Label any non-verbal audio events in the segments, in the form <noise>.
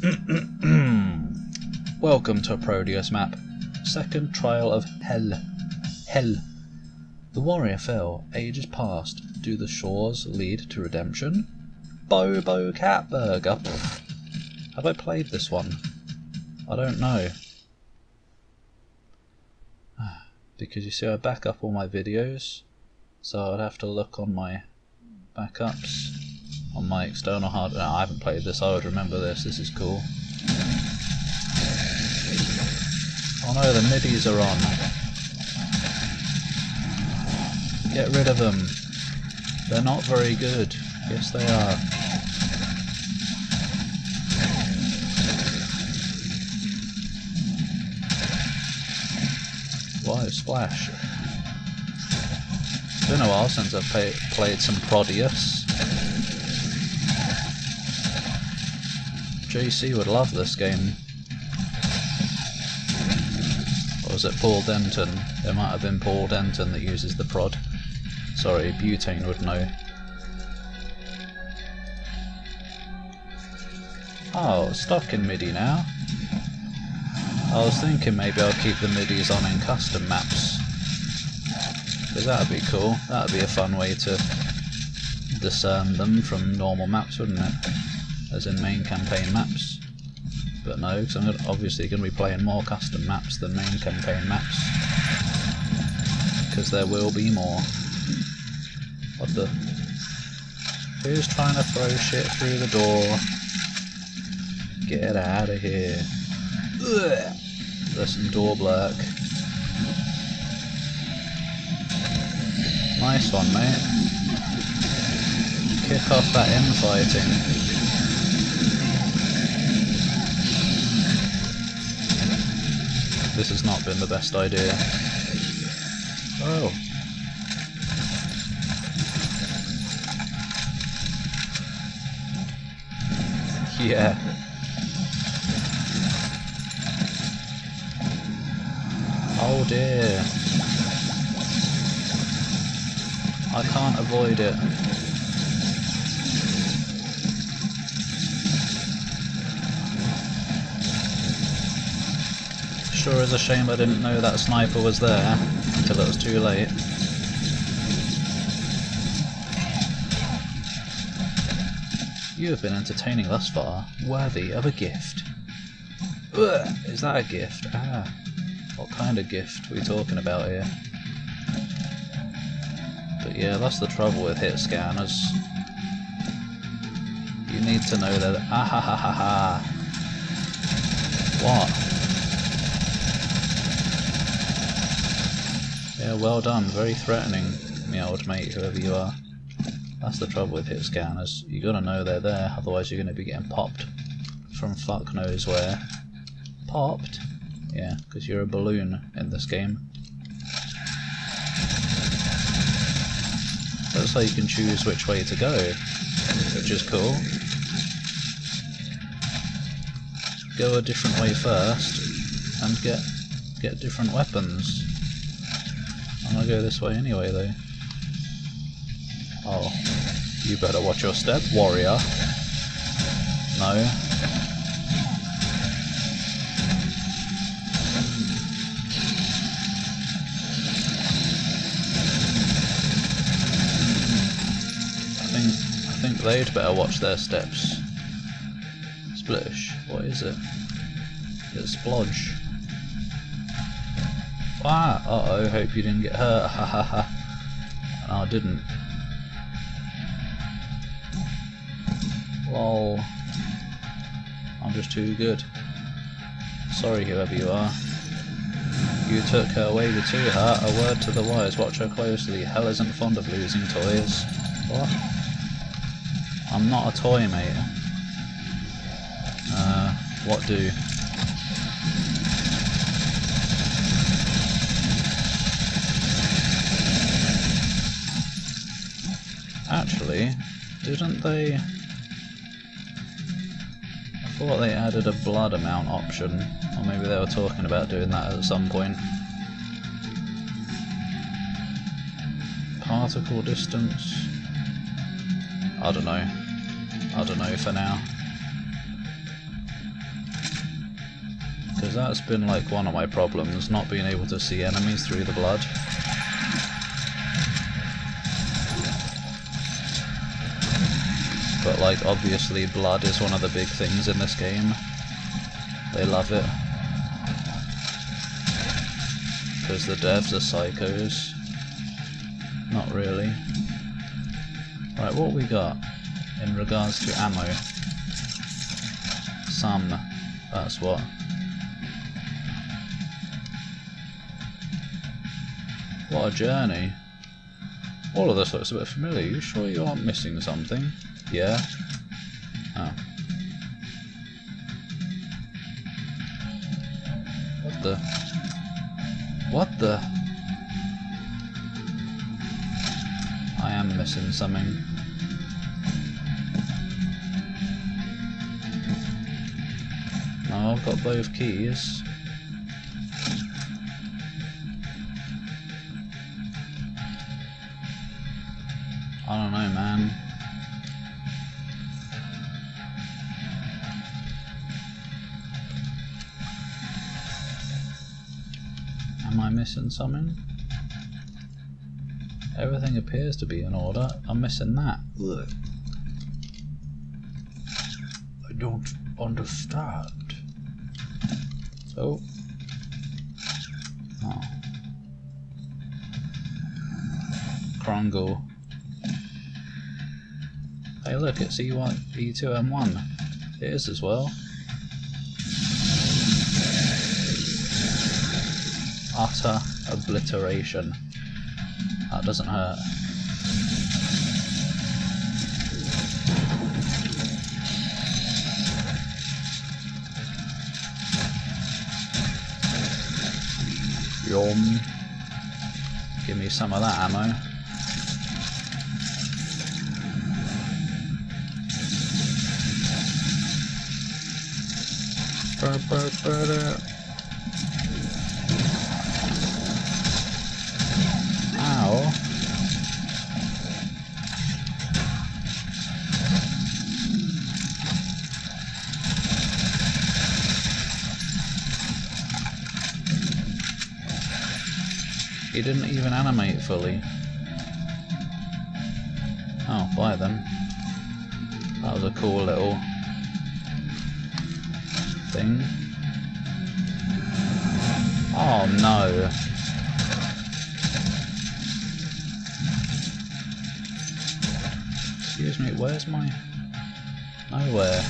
<clears throat> Welcome to a Prodeus map. Second trial of Hell. Hell. The warrior fell, ages past. Do the shores lead to redemption? Bobo Catburger. Have I played this one? I don't know. <sighs> Because you see I back up all my videos, so I'd have to look on my backups on my external hard. No, I haven't played this. I would remember this. This is cool. Oh no, the midis are on. Get rid of them. They're not very good. Yes, they are. Why splash? It's been a while since I've played some Prodeus. JC would love this game. Or was it Paul Denton? It might have been Paul Denton that uses the prod. Sorry, Butane would know. Oh, stuck in MIDI now. I was thinking maybe I'll keep the MIDIs on in custom maps. Because that'd be cool. That'd be a fun way to discern them from normal maps, wouldn't it? As in main campaign maps. But no, because I'm obviously going to be playing more custom maps than main campaign maps. Because there will be more. What the? Who's trying to throw shit through the door? Get out of here. Ugh. There's some door blurk. Nice one, mate. Kick off that infighting. This has not been the best idea. Oh. Yeah. Oh dear. I can't avoid it. Sure is a shame I didn't know that sniper was there until it was too late. You have been entertaining thus far, worthy of a gift. Ugh, is that a gift? Ah. What kind of gift are we talking about here? But yeah, that's the trouble with hit scanners. You need to know that. Ah ha ha ha ha! What? Yeah, well done. Very threatening, me old mate, whoever you are. That's the trouble with hit scanners. You gotta know they're there, otherwise you're gonna be getting popped from fuck knows where. Popped? Yeah, because you're a balloon in this game. Looks like you can choose which way to go, which is cool. Go a different way first, and get get different weapons. Go this way anyway though. Oh, you better watch your step, warrior. No, I think they'd better watch their steps. Splish. What is it? It's splodge. Ah! Uh oh, hope you didn't get hurt. Ha ha ha. No, I didn't. Lol. I'm just too good. Sorry, whoever you are. You took her away to her. A word to the wise. Watch her closely. Hell isn't fond of losing toys. What? I'm not a toy, mate. Uh, what do? Actually, didn't they... I thought they added a blood amount option, or maybe they were talking about doing that at some point. Particle distance... I don't know. I don't know for now. Because that's been like one of my problems, not being able to see enemies through the blood. But like obviously blood is one of the big things in this game. They love it. Because the devs are psychos. Not really. Right, what we got in regards to ammo? Some. That's what. What a journey. All of this looks a bit familiar. You sure you aren't missing something? Yeah? Oh. What the? What the? I am missing something. I've got both keys. Am I missing something? Everything appears to be in order. I'm missing that. Ugh. I don't understand. Oh. Oh. Krongle. Hey look, it's E1, E2M1. It is as well. Utter obliteration. That doesn't hurt. Yum. Give me some of that ammo. Ba, ba, ba, He didn't even animate fully. Oh, bye then. That was a cool little thing. Oh no. Excuse me, where's my... Nowhere.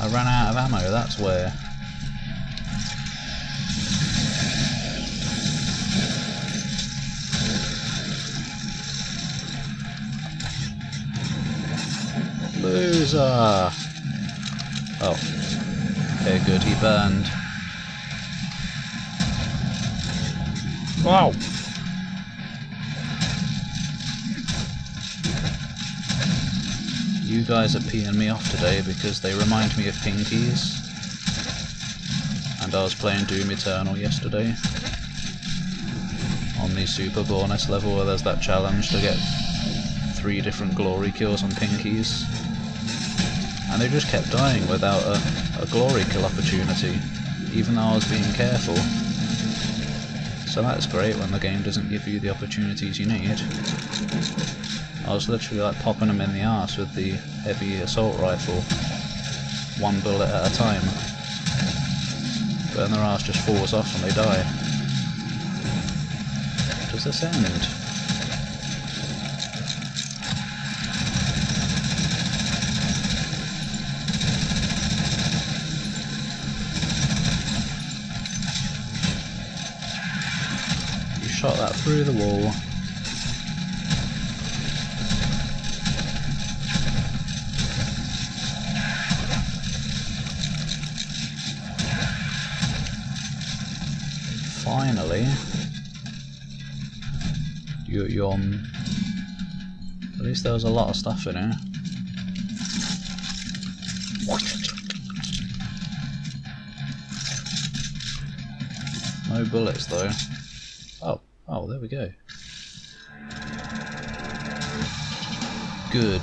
I ran out of ammo, that's where. Loser! Oh. Okay, good, he burned. Wow! You guys are peeing me off today because they remind me of pinkies. And I was playing Doom Eternal yesterday. On the super bonus level where there's that challenge to get three different glory kills on pinkies. And they just kept dying without a, a glory kill opportunity, even though I was being careful. So that's great when the game doesn't give you the opportunities you need. I was literally like popping them in the arse with the heavy assault rifle, one bullet at a time. But then their arse just falls off and they die. Does this end? You shot that through the wall. Finally. You, you um, At least there was a lot of stuff in here. No bullets though. Oh, oh, there we go. Good.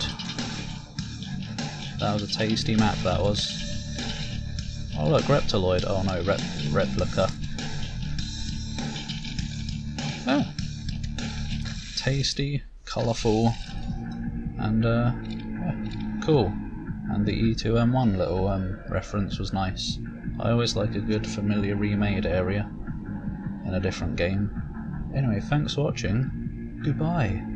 That was a tasty map, that was. Oh look, Reptiloid. Oh no, rep Replica. Oh. Tasty, colourful, and uh, yeah, cool. And the E2M1 little um, reference was nice. I always like a good familiar remade area in a different game. Anyway, thanks for watching. Goodbye.